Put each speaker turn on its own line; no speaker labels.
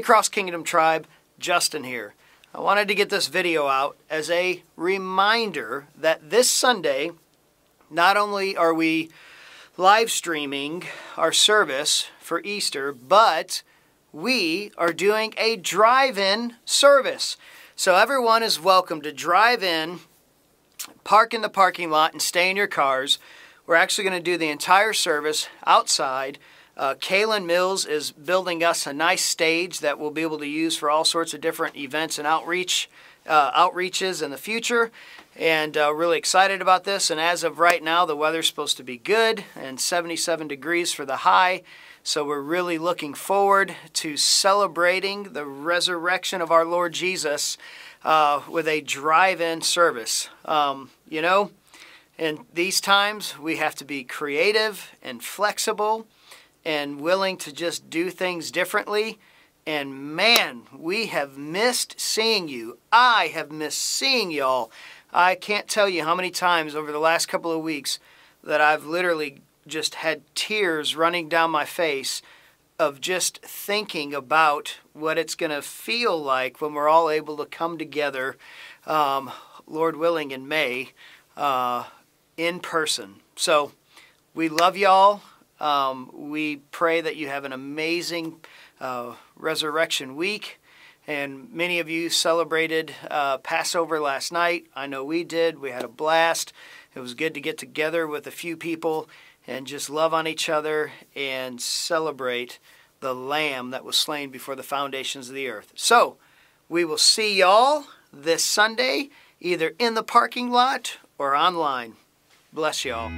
Hey Cross Kingdom Tribe, Justin here. I wanted to get this video out as a reminder that this Sunday, not only are we live streaming our service for Easter, but we are doing a drive in service. So everyone is welcome to drive in, park in the parking lot, and stay in your cars. We're actually going to do the entire service outside uh, Kalen Mills is building us a nice stage that we'll be able to use for all sorts of different events and outreach uh, outreaches in the future. And uh, really excited about this. And as of right now, the weather's supposed to be good and 77 degrees for the high. So we're really looking forward to celebrating the resurrection of our Lord Jesus uh, with a drive-in service. Um, you know, in these times, we have to be creative and flexible and willing to just do things differently. And man, we have missed seeing you. I have missed seeing y'all. I can't tell you how many times over the last couple of weeks that I've literally just had tears running down my face of just thinking about what it's going to feel like when we're all able to come together, um, Lord willing, in May uh, in person. So we love y'all. Um, we pray that you have an amazing uh, resurrection week. And many of you celebrated uh, Passover last night. I know we did. We had a blast. It was good to get together with a few people and just love on each other and celebrate the Lamb that was slain before the foundations of the earth. So, we will see y'all this Sunday, either in the parking lot or online. Bless y'all.